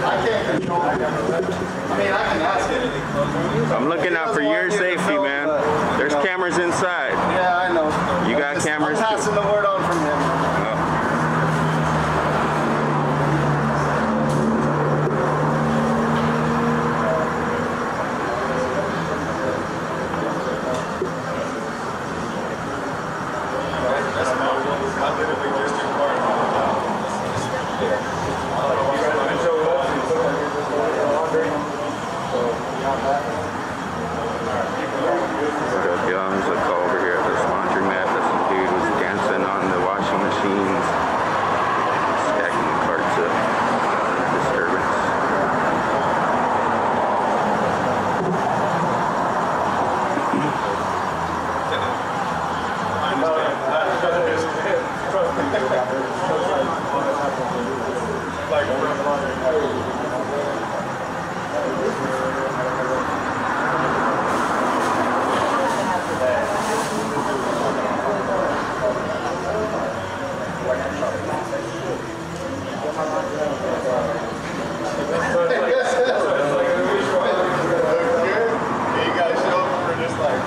I can't control I mean, I can ask it. I'm looking out for your safety, man. There's cameras inside. Yeah, I know. You got cameras. I'm passing the word on. Him. So Young's a call over here at this laundromat that some dude was dancing on the washing machines, stacking the carts up. Disturbance. You guys show up for just like.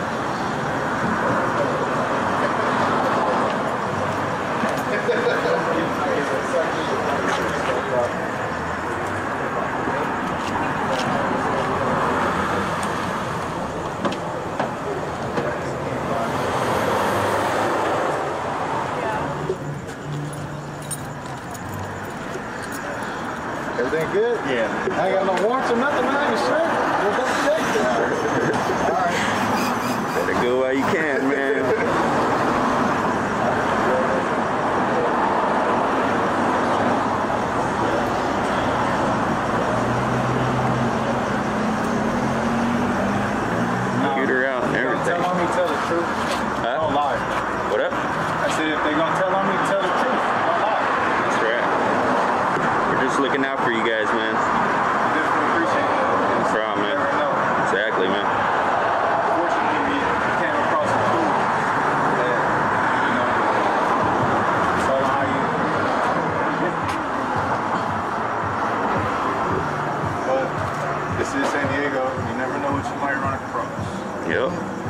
Everything good? Yeah. I ain't got no warrants or nothing, on You sure? We'll double check this. All right. Better go while you can, man. Yeah.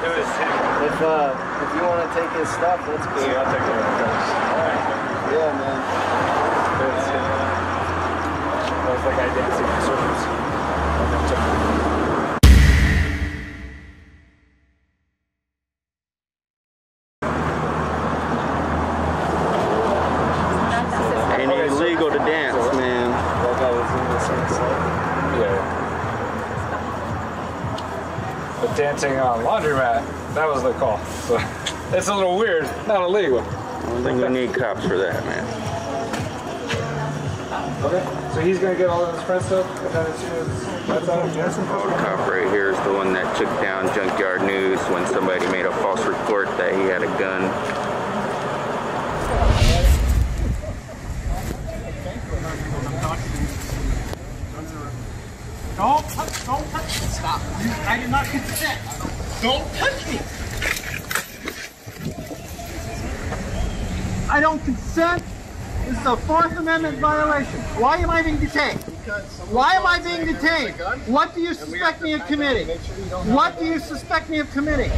It was him. If uh, if you want to take his stuff, that's cool. See, I'll take it. Yeah, man. It was him. That was the guy dancing in dancing on laundromat, that was the call. So, it's a little weird, not illegal. I don't think we need cops for that, man. Okay. So he's gonna get all of his friends stuff, as that's out. Oh, the cop right here is the one that took down Junkyard News when somebody made a false report that he had a gun. Don't touch, don't touch me. Stop. I did not consent. Don't touch me. I don't consent. This is a Fourth Amendment violation. Why am I being detained? Why am I being detained? What do you suspect me of committing? What do you suspect me of committing?